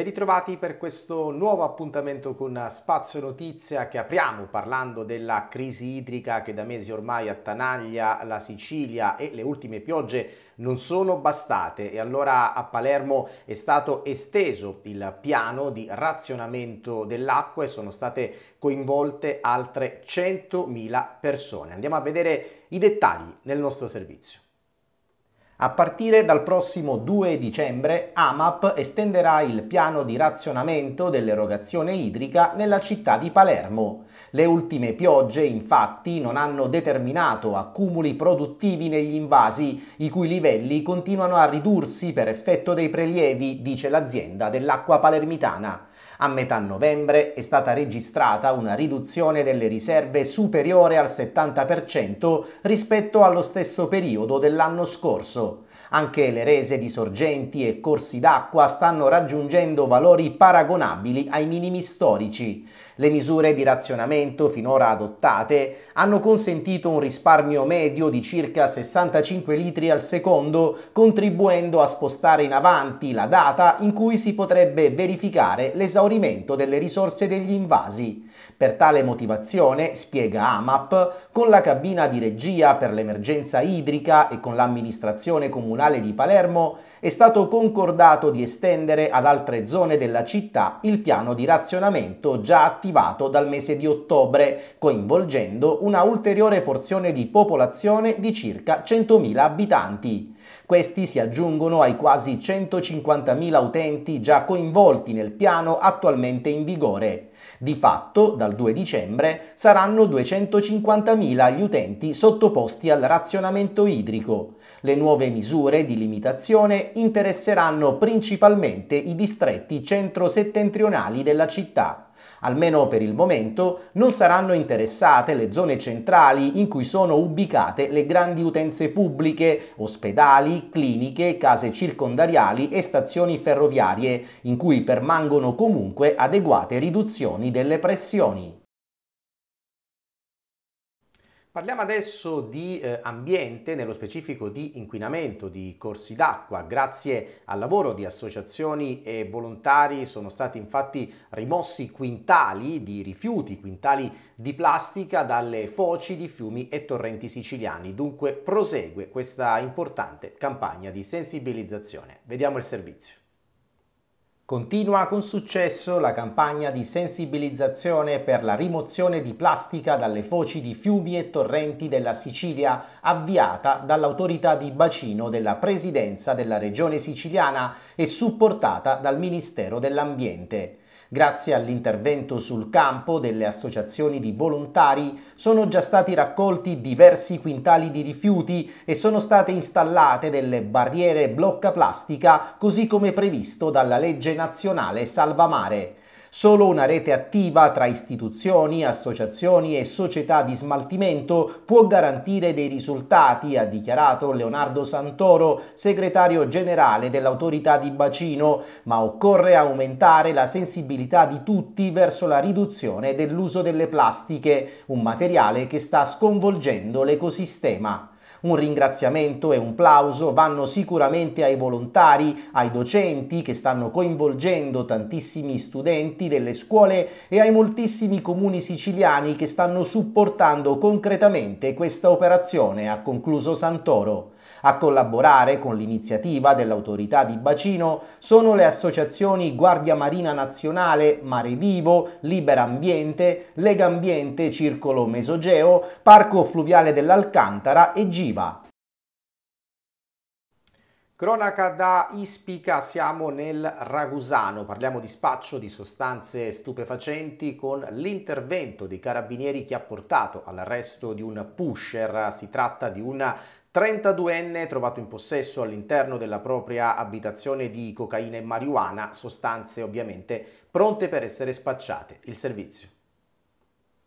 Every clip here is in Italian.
Ben ritrovati per questo nuovo appuntamento con Spazio Notizia che apriamo parlando della crisi idrica che da mesi ormai attanaglia la Sicilia e le ultime piogge non sono bastate e allora a Palermo è stato esteso il piano di razionamento dell'acqua e sono state coinvolte altre 100.000 persone. Andiamo a vedere i dettagli nel nostro servizio. A partire dal prossimo 2 dicembre AMAP estenderà il piano di razionamento dell'erogazione idrica nella città di Palermo. Le ultime piogge infatti non hanno determinato accumuli produttivi negli invasi, i cui livelli continuano a ridursi per effetto dei prelievi, dice l'azienda dell'acqua palermitana. A metà novembre è stata registrata una riduzione delle riserve superiore al 70% rispetto allo stesso periodo dell'anno scorso. Anche le rese di sorgenti e corsi d'acqua stanno raggiungendo valori paragonabili ai minimi storici. Le misure di razionamento finora adottate hanno consentito un risparmio medio di circa 65 litri al secondo, contribuendo a spostare in avanti la data in cui si potrebbe verificare l'esaurimento delle risorse degli invasi. Per tale motivazione, spiega AMAP, con la cabina di regia per l'emergenza idrica e con l'amministrazione comunale di Palermo è stato concordato di estendere ad altre zone della città il piano di razionamento già attivato dal mese di ottobre, coinvolgendo una ulteriore porzione di popolazione di circa 100.000 abitanti. Questi si aggiungono ai quasi 150.000 utenti già coinvolti nel piano attualmente in vigore. Di fatto, dal 2 dicembre saranno 250.000 gli utenti sottoposti al razionamento idrico. Le nuove misure di limitazione interesseranno principalmente i distretti centro-settentrionali della città. Almeno per il momento non saranno interessate le zone centrali in cui sono ubicate le grandi utenze pubbliche, ospedali, cliniche, case circondariali e stazioni ferroviarie, in cui permangono comunque adeguate riduzioni delle pressioni. Parliamo adesso di eh, ambiente, nello specifico di inquinamento di corsi d'acqua. Grazie al lavoro di associazioni e volontari sono stati infatti rimossi quintali di rifiuti, quintali di plastica dalle foci di fiumi e torrenti siciliani. Dunque prosegue questa importante campagna di sensibilizzazione. Vediamo il servizio. Continua con successo la campagna di sensibilizzazione per la rimozione di plastica dalle foci di fiumi e torrenti della Sicilia avviata dall'autorità di bacino della Presidenza della Regione siciliana e supportata dal Ministero dell'Ambiente. Grazie all'intervento sul campo delle associazioni di volontari sono già stati raccolti diversi quintali di rifiuti e sono state installate delle barriere blocca plastica così come previsto dalla legge nazionale Salvamare. Solo una rete attiva tra istituzioni, associazioni e società di smaltimento può garantire dei risultati, ha dichiarato Leonardo Santoro, segretario generale dell'autorità di bacino, ma occorre aumentare la sensibilità di tutti verso la riduzione dell'uso delle plastiche, un materiale che sta sconvolgendo l'ecosistema. Un ringraziamento e un plauso vanno sicuramente ai volontari, ai docenti che stanno coinvolgendo tantissimi studenti delle scuole e ai moltissimi comuni siciliani che stanno supportando concretamente questa operazione, ha concluso Santoro. A collaborare con l'iniziativa dell'autorità di bacino sono le associazioni Guardia Marina Nazionale, Mare Vivo, Libera Ambiente, Lega Ambiente Circolo Mesogeo, Parco Fluviale dell'Alcantara e Giva. Cronaca da Ispica, siamo nel Ragusano, parliamo di spaccio di sostanze stupefacenti con l'intervento dei carabinieri che ha portato all'arresto di un pusher. Si tratta di una 32enne trovato in possesso all'interno della propria abitazione di cocaina e marijuana, sostanze ovviamente pronte per essere spacciate. Il servizio.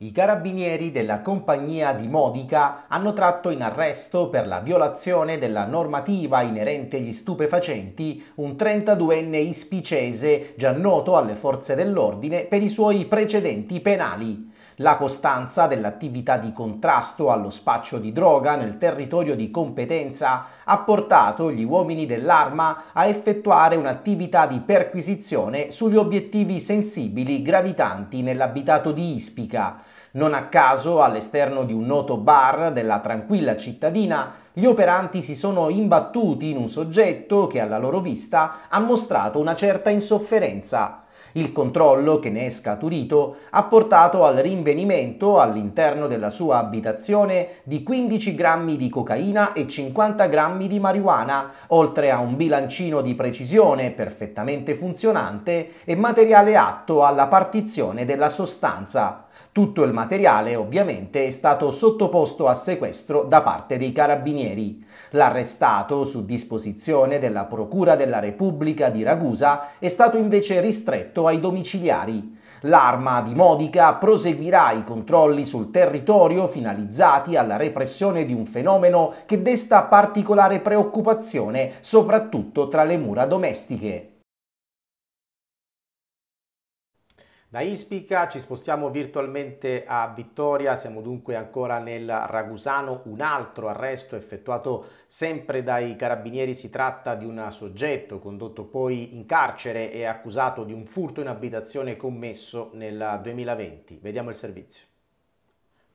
I carabinieri della compagnia di Modica hanno tratto in arresto per la violazione della normativa inerente agli stupefacenti un 32enne ispicese già noto alle forze dell'ordine per i suoi precedenti penali. La costanza dell'attività di contrasto allo spaccio di droga nel territorio di competenza ha portato gli uomini dell'arma a effettuare un'attività di perquisizione sugli obiettivi sensibili gravitanti nell'abitato di Ispica. Non a caso, all'esterno di un noto bar della tranquilla cittadina, gli operanti si sono imbattuti in un soggetto che alla loro vista ha mostrato una certa insofferenza il controllo che ne è scaturito ha portato al rinvenimento all'interno della sua abitazione di 15 grammi di cocaina e 50 grammi di marijuana, oltre a un bilancino di precisione perfettamente funzionante e materiale atto alla partizione della sostanza. Tutto il materiale ovviamente è stato sottoposto a sequestro da parte dei carabinieri. L'arrestato, su disposizione della Procura della Repubblica di Ragusa, è stato invece ristretto ai domiciliari. L'arma di Modica proseguirà i controlli sul territorio finalizzati alla repressione di un fenomeno che desta particolare preoccupazione soprattutto tra le mura domestiche. Da Ispica ci spostiamo virtualmente a Vittoria, siamo dunque ancora nel Ragusano, un altro arresto effettuato sempre dai carabinieri, si tratta di un soggetto condotto poi in carcere e accusato di un furto in abitazione commesso nel 2020. Vediamo il servizio.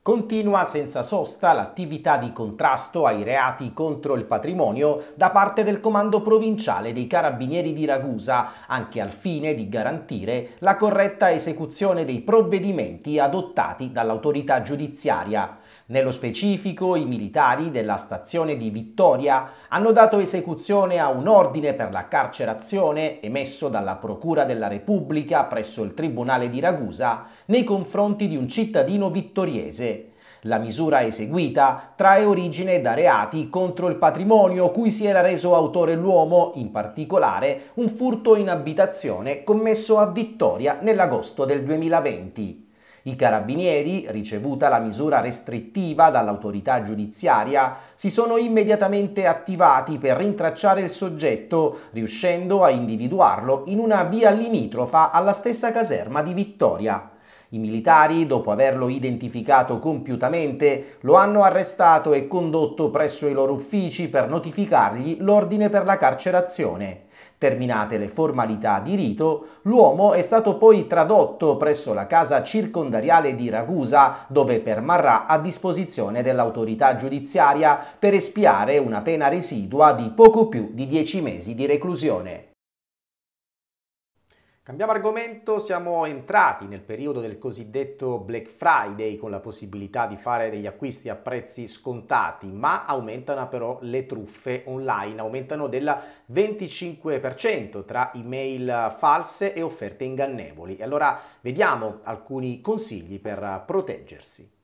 Continua senza sosta l'attività di contrasto ai reati contro il patrimonio da parte del Comando Provinciale dei Carabinieri di Ragusa, anche al fine di garantire la corretta esecuzione dei provvedimenti adottati dall'autorità giudiziaria. Nello specifico, i militari della stazione di Vittoria hanno dato esecuzione a un ordine per la carcerazione emesso dalla Procura della Repubblica presso il Tribunale di Ragusa nei confronti di un cittadino vittoriese la misura eseguita trae origine da reati contro il patrimonio cui si era reso autore l'uomo, in particolare un furto in abitazione commesso a Vittoria nell'agosto del 2020. I carabinieri, ricevuta la misura restrittiva dall'autorità giudiziaria, si sono immediatamente attivati per rintracciare il soggetto, riuscendo a individuarlo in una via limitrofa alla stessa caserma di Vittoria. I militari, dopo averlo identificato compiutamente, lo hanno arrestato e condotto presso i loro uffici per notificargli l'ordine per la carcerazione. Terminate le formalità di rito, l'uomo è stato poi tradotto presso la casa circondariale di Ragusa, dove permarrà a disposizione dell'autorità giudiziaria per espiare una pena residua di poco più di 10 mesi di reclusione. Cambiamo argomento, siamo entrati nel periodo del cosiddetto Black Friday con la possibilità di fare degli acquisti a prezzi scontati, ma aumentano però le truffe online, aumentano del 25% tra email false e offerte ingannevoli. E allora vediamo alcuni consigli per proteggersi.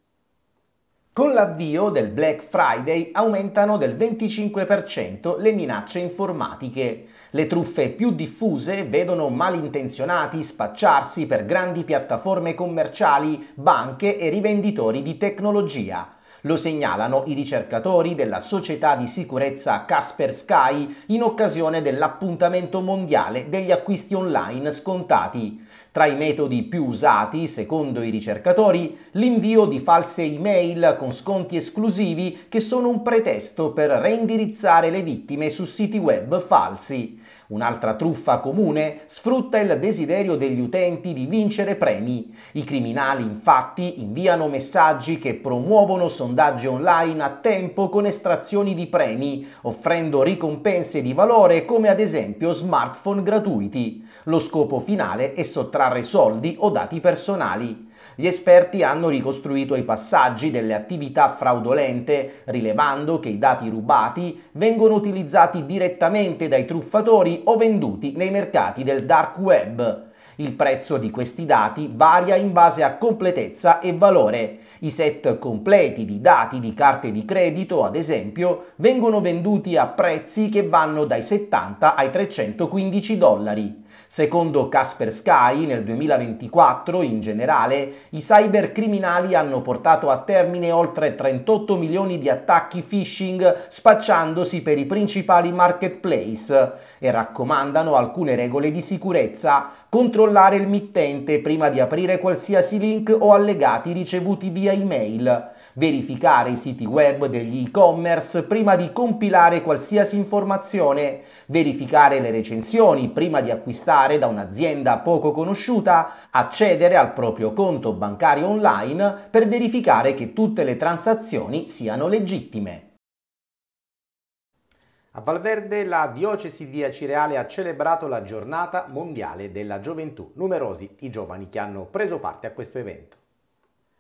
Con l'avvio del Black Friday aumentano del 25% le minacce informatiche. Le truffe più diffuse vedono malintenzionati spacciarsi per grandi piattaforme commerciali, banche e rivenditori di tecnologia. Lo segnalano i ricercatori della società di sicurezza Kaspersky in occasione dell'appuntamento mondiale degli acquisti online scontati. Tra i metodi più usati, secondo i ricercatori, l'invio di false email con sconti esclusivi che sono un pretesto per reindirizzare le vittime su siti web falsi. Un'altra truffa comune sfrutta il desiderio degli utenti di vincere premi. I criminali infatti inviano messaggi che promuovono sondaggi online a tempo con estrazioni di premi, offrendo ricompense di valore come ad esempio smartphone gratuiti. Lo scopo finale è sottrarre soldi o dati personali. Gli esperti hanno ricostruito i passaggi delle attività fraudolente, rilevando che i dati rubati vengono utilizzati direttamente dai truffatori o venduti nei mercati del dark web. Il prezzo di questi dati varia in base a completezza e valore. I set completi di dati di carte di credito, ad esempio, vengono venduti a prezzi che vanno dai 70 ai 315 dollari. Secondo Casper Sky, nel 2024 in generale i cybercriminali hanno portato a termine oltre 38 milioni di attacchi phishing spacciandosi per i principali marketplace e raccomandano alcune regole di sicurezza, controllare il mittente prima di aprire qualsiasi link o allegati ricevuti via email verificare i siti web degli e-commerce prima di compilare qualsiasi informazione, verificare le recensioni prima di acquistare da un'azienda poco conosciuta, accedere al proprio conto bancario online per verificare che tutte le transazioni siano legittime. A Valverde la diocesi di Acireale ha celebrato la giornata mondiale della gioventù. Numerosi i giovani che hanno preso parte a questo evento.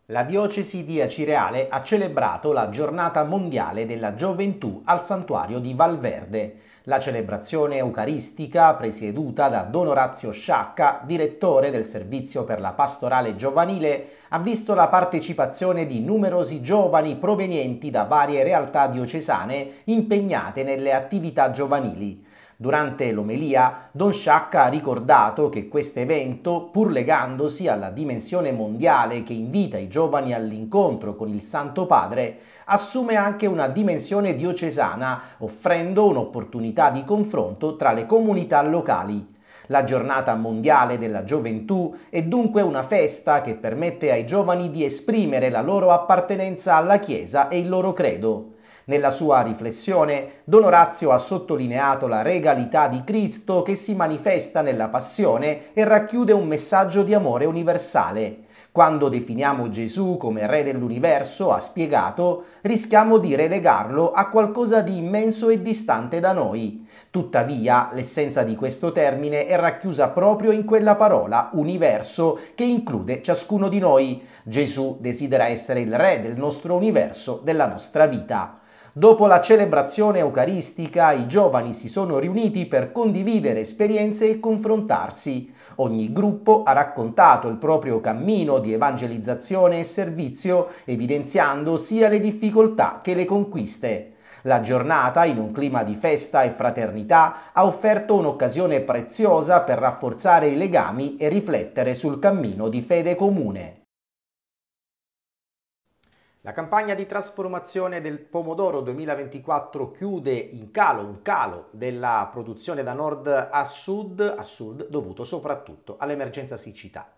La diocesi di Acireale ha celebrato la giornata mondiale della gioventù al santuario di Valverde. La celebrazione eucaristica, presieduta da Don Orazio Sciacca, direttore del servizio per la pastorale giovanile, ha visto la partecipazione di numerosi giovani provenienti da varie realtà diocesane impegnate nelle attività giovanili. Durante l'omelia, Don Sciacca ha ricordato che questo evento, pur legandosi alla dimensione mondiale che invita i giovani all'incontro con il Santo Padre, assume anche una dimensione diocesana, offrendo un'opportunità di confronto tra le comunità locali. La giornata mondiale della gioventù è dunque una festa che permette ai giovani di esprimere la loro appartenenza alla Chiesa e il loro credo. Nella sua riflessione, Don Orazio ha sottolineato la regalità di Cristo che si manifesta nella passione e racchiude un messaggio di amore universale. Quando definiamo Gesù come Re dell'universo, ha spiegato, rischiamo di relegarlo a qualcosa di immenso e distante da noi. Tuttavia, l'essenza di questo termine è racchiusa proprio in quella parola universo che include ciascuno di noi. Gesù desidera essere il Re del nostro universo, della nostra vita. Dopo la celebrazione eucaristica i giovani si sono riuniti per condividere esperienze e confrontarsi. Ogni gruppo ha raccontato il proprio cammino di evangelizzazione e servizio, evidenziando sia le difficoltà che le conquiste. La giornata, in un clima di festa e fraternità, ha offerto un'occasione preziosa per rafforzare i legami e riflettere sul cammino di fede comune. La campagna di trasformazione del pomodoro 2024 chiude in calo, un calo della produzione da nord a sud, a sud dovuto soprattutto all'emergenza siccità.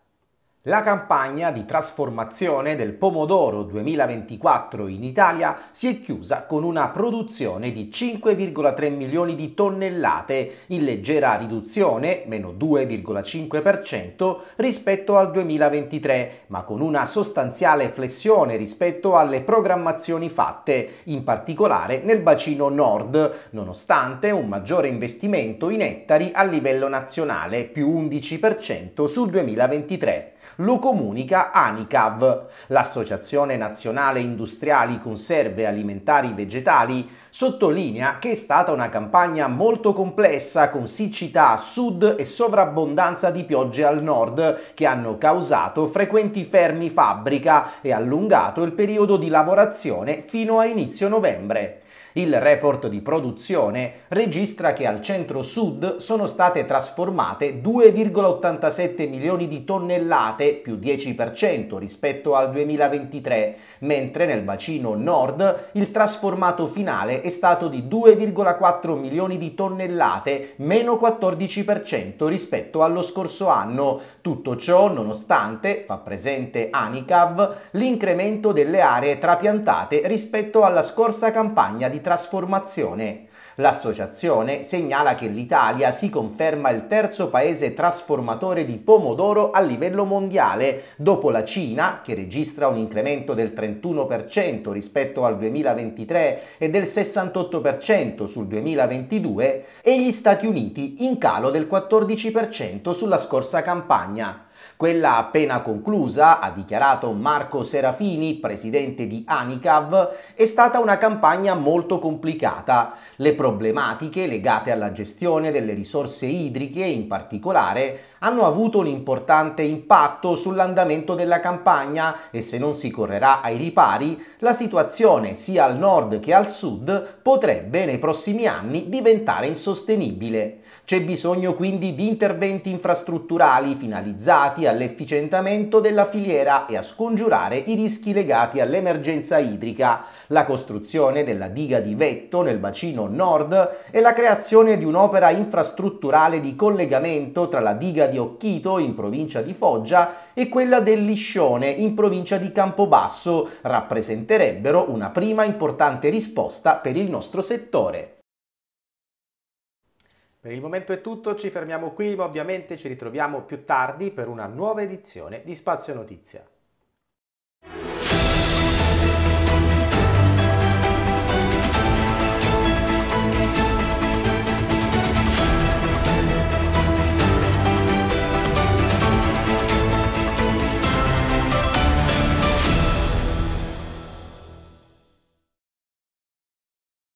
La campagna di trasformazione del pomodoro 2024 in Italia si è chiusa con una produzione di 5,3 milioni di tonnellate, in leggera riduzione, meno 2,5% rispetto al 2023, ma con una sostanziale flessione rispetto alle programmazioni fatte, in particolare nel bacino nord, nonostante un maggiore investimento in ettari a livello nazionale, più 11% sul 2023. Lo comunica ANICAV, l'Associazione Nazionale Industriali Conserve Alimentari Vegetali, sottolinea che è stata una campagna molto complessa con siccità a sud e sovrabbondanza di piogge al nord che hanno causato frequenti fermi fabbrica e allungato il periodo di lavorazione fino a inizio novembre. Il report di produzione registra che al centro-sud sono state trasformate 2,87 milioni di tonnellate, più 10% rispetto al 2023, mentre nel bacino nord il trasformato finale è stato di 2,4 milioni di tonnellate, meno 14% rispetto allo scorso anno. Tutto ciò nonostante, fa presente Anicav, l'incremento delle aree trapiantate rispetto alla scorsa campagna di trasformazione. L'associazione segnala che l'Italia si conferma il terzo paese trasformatore di pomodoro a livello mondiale, dopo la Cina, che registra un incremento del 31% rispetto al 2023 e del 68% sul 2022, e gli Stati Uniti in calo del 14% sulla scorsa campagna. Quella appena conclusa, ha dichiarato Marco Serafini, presidente di Anicav, è stata una campagna molto complicata. Le problematiche legate alla gestione delle risorse idriche, in particolare, hanno avuto un importante impatto sull'andamento della campagna e se non si correrà ai ripari, la situazione sia al nord che al sud potrebbe nei prossimi anni diventare insostenibile. C'è bisogno quindi di interventi infrastrutturali finalizzati all'efficientamento della filiera e a scongiurare i rischi legati all'emergenza idrica, la costruzione della diga di Vetto nel bacino nord e la creazione di un'opera infrastrutturale di collegamento tra la diga di Occhito in provincia di Foggia e quella del Liscione in provincia di Campobasso rappresenterebbero una prima importante risposta per il nostro settore. Per il momento è tutto, ci fermiamo qui, ma ovviamente ci ritroviamo più tardi per una nuova edizione di Spazio Notizia.